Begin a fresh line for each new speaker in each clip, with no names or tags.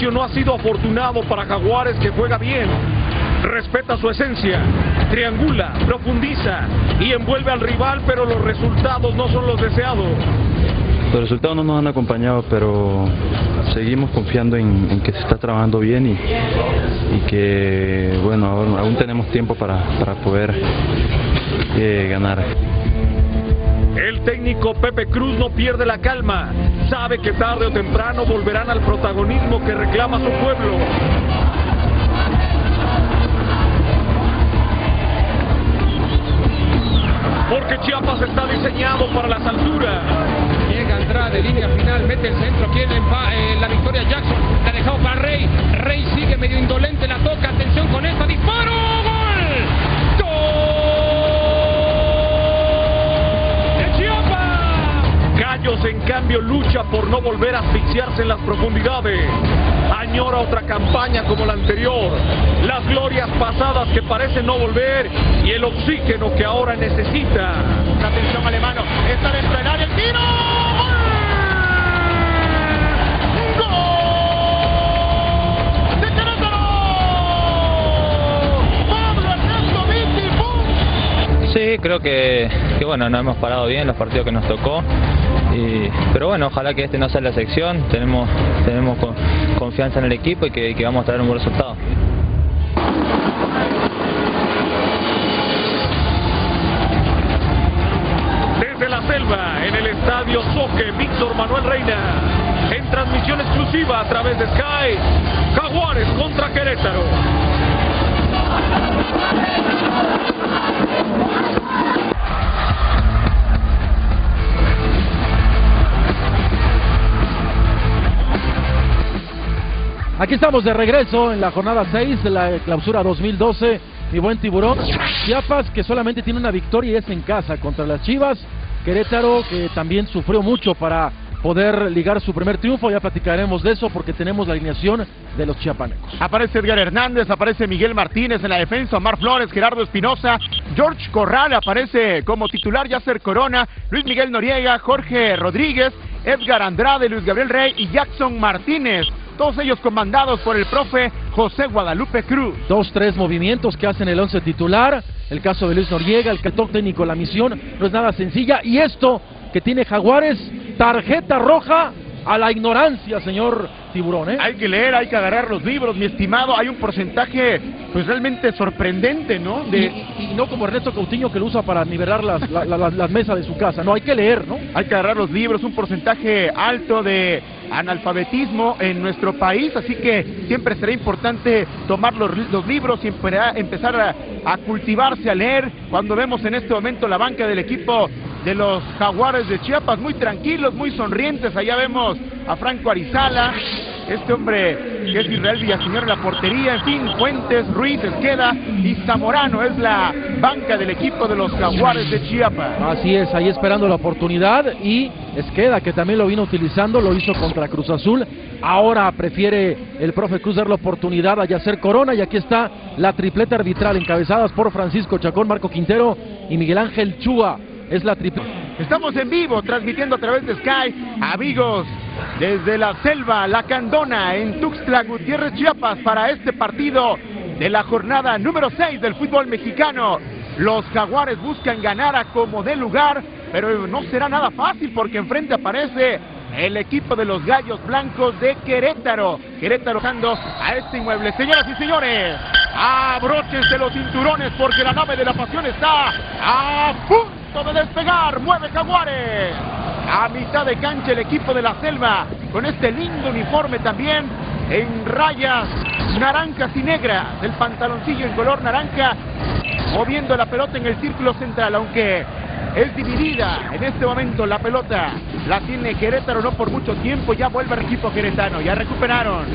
inicio no ha sido afortunado para Jaguares que juega bien, respeta su esencia, triangula, profundiza y envuelve al rival, pero los resultados no son los deseados.
Los resultados no nos han acompañado, pero seguimos confiando en, que se está trabajando bien y, que, bueno, aún, tenemos tiempo para, poder eh, ganar.
El técnico Pepe Cruz no pierde la calma, sabe que tarde o temprano volverán al protagonismo que reclama su pueblo. Porque Chiapas está diseñado para las alturas.
Llega Andrade, línea final, mete el centro, quiere eh, la victoria Jackson, la dejado para Rey, Rey sigue medio indolente, la toca, atención con esta, disparo,
en cambio lucha por no volver a asfixiarse en las profundidades añora otra campaña como la anterior, las glorias pasadas que parecen no volver y el oxígeno que ahora necesita.
La atención alemano, está dentro del área, el tiro.
Sí, creo que, que, bueno, no hemos parado bien los partidos que nos tocó. Pero bueno, ojalá que este no sea la sección. Tenemos, tenemos confianza en el equipo y que, que vamos a traer un buen resultado.
Desde la selva, en el estadio Soque, Víctor Manuel Reina. En transmisión exclusiva a través de Sky, Jaguares contra Querétaro.
Aquí estamos de regreso en la jornada 6 de la clausura 2012. Mi buen tiburón. Chiapas que solamente tiene una victoria y es en casa contra las Chivas. Querétaro que también sufrió mucho para poder ligar su primer triunfo. Ya platicaremos de eso porque tenemos la alineación de los chiapanecos.
Aparece Edgar Hernández, aparece Miguel Martínez en la defensa, Omar Flores, Gerardo Espinosa, George Corral aparece como titular, Yacer Corona, Luis Miguel Noriega, Jorge Rodríguez, Edgar Andrade, Luis Gabriel Rey y Jackson Martínez todos ellos comandados por el profe José Guadalupe Cruz.
Dos, tres movimientos que hacen el once titular, el caso de Luis Noriega, el capitán técnico, la misión no es nada sencilla, y esto que tiene Jaguares, tarjeta roja a la ignorancia, señor Tiburón. ¿eh?
Hay que leer, hay que agarrar los libros, mi estimado. Hay un porcentaje pues realmente sorprendente, ¿no?
De... Y, no como Ernesto Coutinho que lo usa para nivelar las, las mesas de su casa. No, hay que leer, ¿no?
Hay que agarrar los libros, un porcentaje alto de analfabetismo en nuestro país, así que siempre será importante tomar los, libros y empezar a, a cultivarse, a leer. Cuando vemos en este momento la banca del equipo de los jaguares de Chiapas, muy tranquilos, muy sonrientes. Allá vemos a Franco Arizala, este hombre que es Israel Villaseñor en la portería, en fin, Fuentes, Ruiz, Esqueda y Zamorano es la banca del equipo de los jaguares de Chiapas.
Así es, ahí esperando la oportunidad y Esqueda que también lo vino utilizando, lo hizo contra Cruz Azul. Ahora prefiere el profe Cruz dar la oportunidad a Yacer Corona y aquí está la tripleta arbitral encabezadas por Francisco Chacón, Marco Quintero y Miguel Ángel Chúa es la triple.
Estamos en vivo transmitiendo a través de Sky, amigos, desde la selva, la Candona, en Tuxtla Gutiérrez, Chiapas, para este partido de la jornada número 6 del fútbol mexicano. Los jaguares buscan ganar a como de lugar, pero no será nada fácil porque enfrente aparece el equipo de los Gallos Blancos de Querétaro. Querétaro dando a este inmueble. Señoras y señores, abróchense los cinturones porque la nave de la pasión está a punto de despegar, mueve Jaguares. A mitad de cancha el equipo de la selva con este lindo uniforme también en rayas naranjas y negras, el pantaloncillo en color naranja, moviendo la pelota en el círculo central, aunque es dividida en este momento la pelota, la tiene Querétaro no por mucho tiempo, ya vuelve el equipo queretano, ya recuperaron.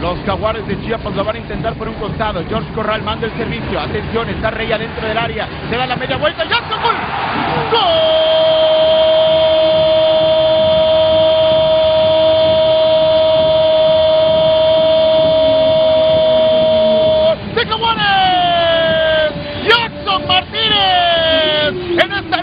Los jaguares de Chiapas lo van a intentar por un costado. George Corral manda el servicio. Atención, está Rey adentro del área. Se da la media vuelta. ¡Ya gol! ¡Gol! ¡De Jaguares! ¡Jackson Martínez! En esta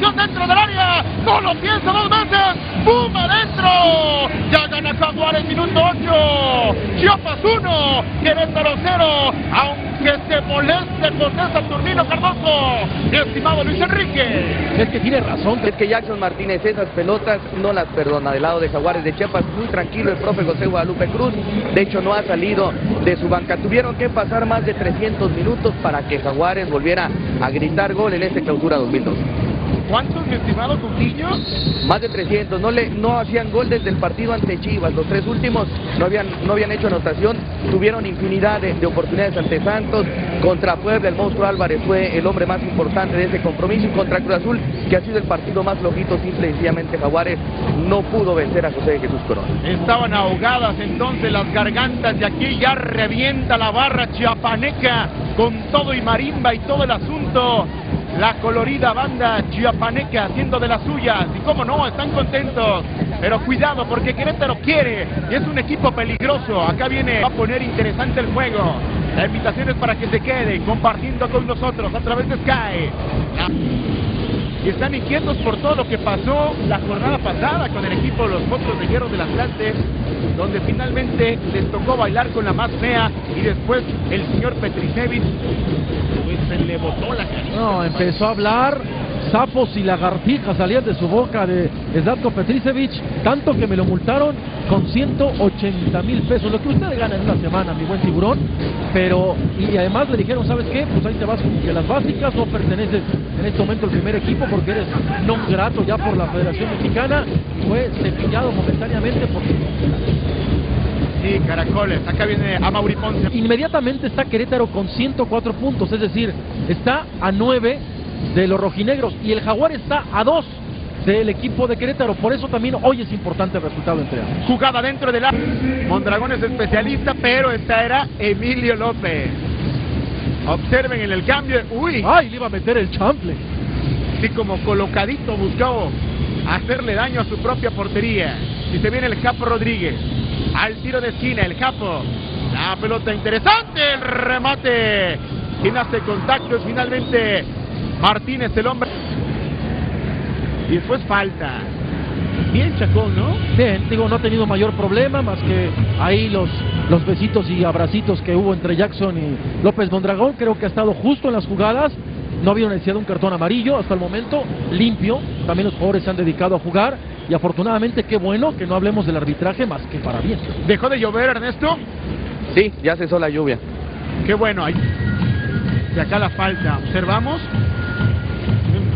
dentro del área. No lo piensa dos veces. ¡Pum! ¡Adentro! Ya gana Jaguares, minuto 8. Chiapas 1, Querétaro 0, aunque se moleste con Saturnino Cardoso, estimado Luis Enrique.
Es que tiene razón.
Es que Jackson Martínez esas pelotas no las perdona. Del lado de Jaguares de Chiapas, muy tranquilo el profe José Guadalupe Cruz. De hecho, no ha salido de su banca. Tuvieron que pasar más de 300 minutos para que Jaguares volviera a gritar gol en este clausura 2002.
¿Cuántos, mi estimado Coutinho?
Más de 300, no, le, no hacían gol desde el partido ante Chivas, los tres últimos no habían, no habían hecho anotación, tuvieron infinidad de, de oportunidades ante Santos, contra Puebla el monstruo Álvarez fue el hombre más importante de ese compromiso y contra Cruz Azul, que ha sido el partido más flojito, simple y sencillamente Jaguares no pudo vencer a José de Jesús Corona.
Estaban ahogadas entonces las gargantas y aquí ya revienta la barra chiapaneca con todo y marimba y todo el asunto. La colorida banda chiapaneca haciendo de las suyas y como no, están contentos. Pero cuidado porque Querétaro quiere y es un equipo peligroso. Acá viene a poner interesante el juego. La invitación es para que se quede compartiendo con nosotros a través de Sky. Y están inquietos por todo lo que pasó la jornada pasada con el equipo de los Potros de Hierro del Atlante, donde finalmente les tocó bailar con la más fea y después el señor Petricevic pues se le botó la carita.
No, empezó a hablar, sapos y lagartijas salían de su boca de Zlatko Petricevic, tanto que me lo multaron con 180 mil pesos, lo que usted gana en una semana, mi buen tiburón, pero, y además le dijeron, ¿sabes qué? Pues ahí te vas con que las básicas, no perteneces en este momento al primer equipo porque eres no grato ya por la Federación Mexicana, y fue cepillado momentáneamente porque
Sí, caracoles. Acá viene a Mauri Ponce.
Inmediatamente está Querétaro con 104 puntos, es decir, está a 9 de los rojinegros y el Jaguar está a 2 del equipo de Querétaro. Por eso también hoy es importante el resultado entre ambos.
Jugada dentro de la... Mondragón es especialista, pero esta era Emilio López. Observen en el cambio. Uy,
¡Ay! Le iba a meter el chample.
así como colocadito buscó hacerle daño a su propia portería. Y se viene el Capo Rodríguez. Al tiro de esquina, el Capo. La pelota interesante, el remate. Quien hace contacto es finalmente Martínez, el hombre. Y después falta. Bien Chacón, ¿no?
Bien, digo, no ha tenido mayor problema más que ahí los, los besitos y abracitos que hubo entre Jackson y López Mondragón. Creo que ha estado justo en las jugadas. No había necesidad de un cartón amarillo hasta el momento, limpio. También los jugadores se han dedicado a jugar. Y afortunadamente, qué bueno que no hablemos del arbitraje más que para bien.
¿Dejó de llover, Ernesto?
Sí, ya cesó la lluvia.
Qué bueno, ahí. De acá la falta. Observamos.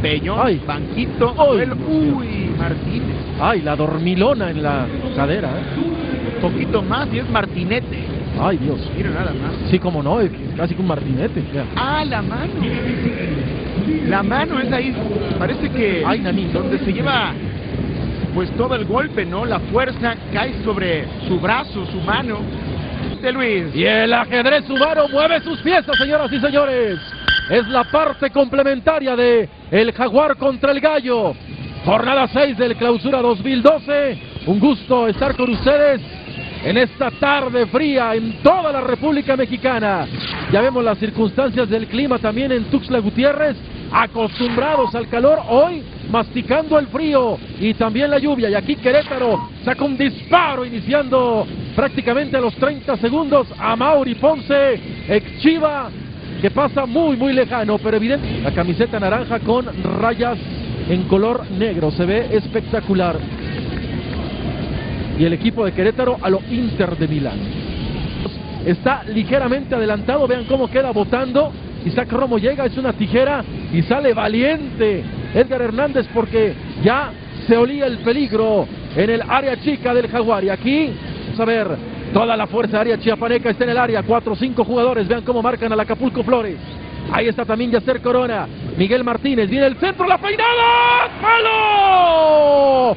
Peñón,
Ay.
banquito.
Ay.
Uy, Martínez.
Ay, la dormilona en la cadera. ¿eh?
Poquito más y es Martinete.
Ay, Dios.
Mira nada más.
Sí, como no, es casi que un martinete. ya.
Ah, la mano. La mano es ahí. Parece que.
Ay, nanito.
Donde se lleva. Pues todo el golpe, ¿no? La fuerza cae sobre su brazo, su mano. De Luis.
Y el ajedrez humano mueve sus piezas, señoras y señores. Es la parte complementaria de el Jaguar contra el Gallo. Jornada 6 del Clausura 2012. Un gusto estar con ustedes en esta tarde fría en toda la República Mexicana. Ya vemos las circunstancias del clima también en Tuxtla Gutiérrez. Acostumbrados al calor, hoy masticando el frío y también la lluvia. Y aquí Querétaro saca un disparo iniciando prácticamente a los 30 segundos a Mauri Ponce, ex Chiva, que pasa muy, muy lejano, pero evidente. La camiseta naranja con rayas en color negro, se ve espectacular. Y el equipo de Querétaro a lo Inter de Milán. Está ligeramente adelantado, vean cómo queda votando. Isaac Romo llega, es una tijera y sale valiente Edgar Hernández porque ya se olía el peligro en el área chica del Jaguar. Y aquí, vamos a ver, toda la fuerza área chiapaneca está en el área. Cuatro o cinco jugadores, vean cómo marcan al Acapulco Flores. Ahí está también Yacer Corona, Miguel Martínez, viene el centro, la peinada, ¡palo!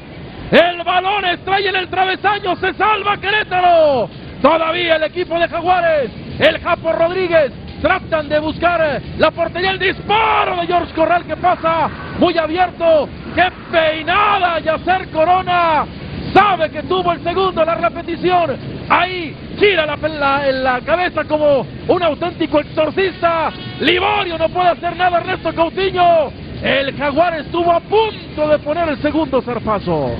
El balón extrae en el travesaño, se salva Querétaro. Todavía el equipo de Jaguares, el Japo Rodríguez, tratan de buscar la portería, el disparo de George Corral que pasa muy abierto. ¡Qué peinada! Yacer Corona sabe que tuvo el segundo, la repetición. Ahí gira la, la, la cabeza como un auténtico exorcista. Liborio no puede hacer nada, Ernesto Coutinho. El Jaguar estuvo a punto de poner el segundo zarpazo.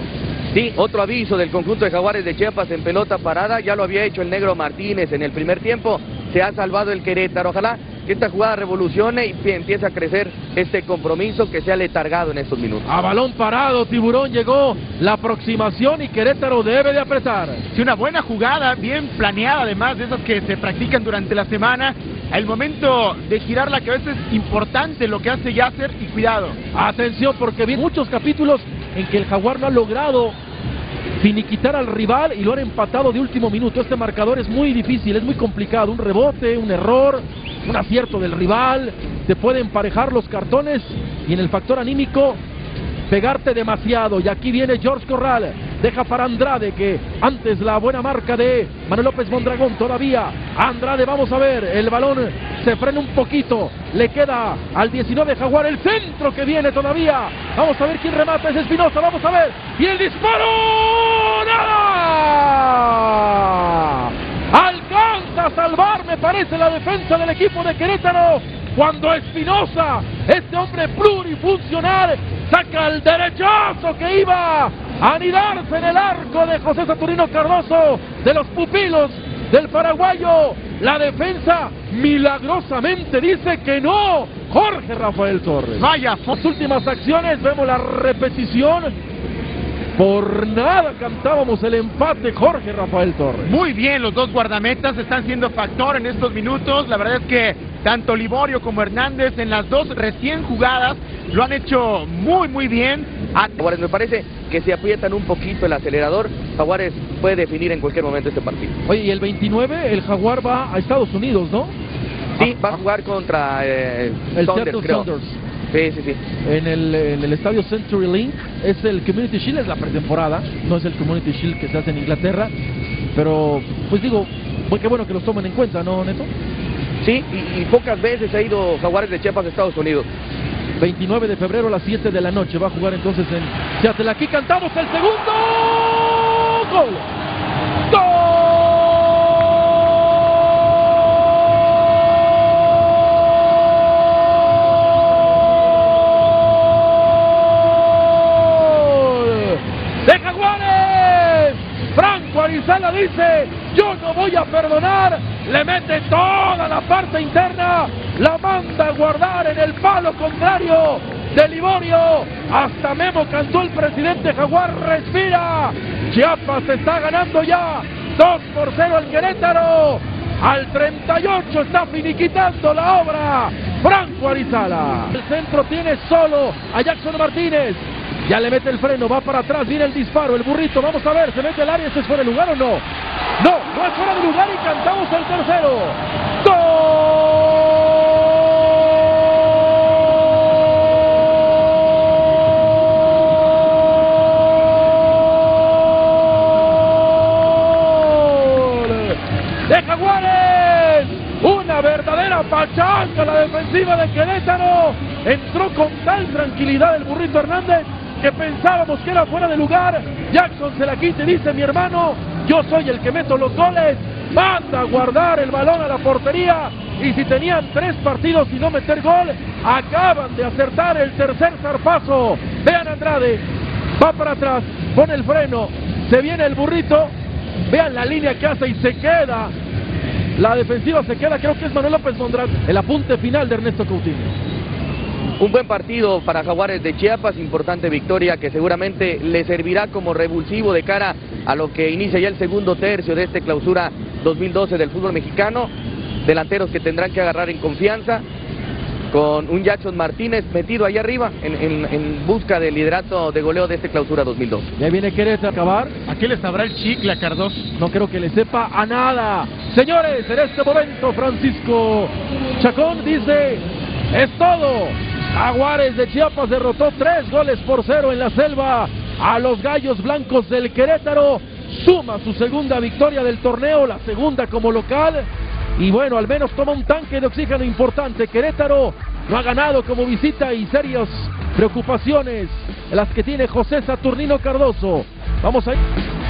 Sí, otro aviso del conjunto de Jaguares de Chiapas en pelota parada, ya lo había hecho el negro Martínez en el primer tiempo, se ha salvado el Querétaro, ojalá que esta jugada revolucione y empiece a crecer este compromiso que se ha letargado en estos minutos.
A balón parado, Tiburón llegó la aproximación y Querétaro debe de apretar.
Sí, una buena jugada, bien planeada además de esas que se practican durante la semana. El momento de girar la cabeza es importante lo que hace Yasser y cuidado.
Atención porque vi muchos capítulos en que el Jaguar no ha logrado finiquitar al rival y lo han empatado de último minuto. Este marcador es muy difícil, es muy complicado. Un rebote, un error, un acierto del rival, te puede emparejar los cartones y en el factor anímico pegarte demasiado. Y aquí viene George Corral, deja para Andrade que antes la buena marca de Manuel López Mondragón todavía. Andrade, vamos a ver, el balón se frena un poquito, le queda al 19 Jaguar el centro que viene todavía. Vamos a ver quién remata, es Espinosa, vamos a ver. Y el disparo, nada. Alcanza a salvar, me parece, la defensa del equipo de Querétaro. Cuando Espinosa, este hombre plurifuncional, saca el derechazo que iba anidarse en el arco de José Saturnino Cardoso, de los pupilos del paraguayo. La defensa milagrosamente dice que no. Jorge Rafael Torres.
Vaya,
Las últimas acciones, vemos la repetición. Por nada cantábamos el empate Jorge Rafael Torres.
Muy bien, los dos guardametas están siendo factor en estos minutos. La verdad es que tanto Liborio como Hernández en las dos recién jugadas lo han hecho muy, muy bien.
Ah, Jaguares, me parece que si aprietan un poquito el acelerador, Jaguares puede definir en cualquier momento este partido.
Oye, y el 29, el Jaguar va a Estados Unidos, ¿no?
Sí, va a jugar contra eh,
El Seattle
creo. Sí, sí, sí.
En el, en el estadio Century Link es el Community Shield, es la pretemporada, no es el Community Shield que se hace en Inglaterra, pero pues digo, pues qué bueno que los tomen en cuenta, ¿no, Neto?
Sí, y, y pocas veces ha ido Jaguares de Chiapas a Estados Unidos.
29 de febrero a las 7 de la noche va a jugar entonces en Seattle. Aquí cantamos el segundo gol. ¡Gol! ¡De Jaguares! Franco Arizala dice, yo no voy a perdonar, le mete toda la parte interna, la manda a guardar en el palo contrario de Liborio, hasta Memo cantó el presidente Jaguar, respira, Chiapas está ganando ya, 2 por 0 al Querétaro, al 38 está finiquitando la obra, Franco Arizala. El centro tiene solo a Jackson Martínez, ya le mete el freno, va para atrás, viene el disparo, el burrito, vamos a ver, se mete el área, ¿este es fuera de lugar o no? No, no es fuera de lugar y cantamos el tercero. ¡Gol! ¡De Jaguares! Una verdadera pachanga la defensiva de Querétaro. Entró con tal tranquilidad el burrito Hernández que pensábamos que era fuera de lugar. Jackson se la quita y dice, mi hermano, yo soy el que meto los goles. Manda a guardar el balón a la portería. Y si tenían tres partidos y no meter gol, acaban de acertar el tercer zarpazo. Vean Andrade, va para atrás, pone el freno, se viene el burrito. Vean la línea que hace y se queda. La defensiva se queda, creo que es Manuel López Mondragón. El apunte final de Ernesto Coutinho.
Un buen partido para Jaguares de Chiapas, importante victoria que seguramente le servirá como revulsivo de cara a lo que inicia ya el segundo tercio de este clausura 2012 del fútbol mexicano. Delanteros que tendrán que agarrar en confianza con un Jackson Martínez metido ahí arriba en, en- en busca del liderato de goleo de este clausura 2012.
Ya viene Querétaro a acabar.
Aquí le sabrá el chicle a Cardoso.
No creo que le sepa a nada. Señores, en este momento Francisco Chacón dice, es todo. Jaguares de Chiapas derrotó tres goles por cero en la selva a los Gallos Blancos del Querétaro. Suma su segunda victoria del torneo, la segunda como local. Y bueno, al menos toma un tanque de oxígeno importante. Querétaro no ha ganado como visita y serias preocupaciones las que tiene José Saturnino Cardoso. Vamos a ir.